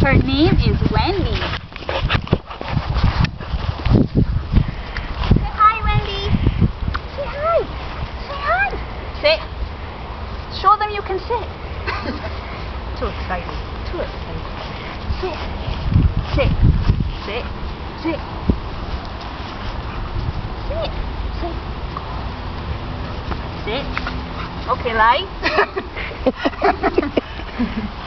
Her name is Wendy. Say hi, Wendy. Say hi. Say hi. Sit. Show them you can sit. Too excited. Too excited. Sit. Sit. Sit. Sit. Sit. Sit. Sit. Okay, lie.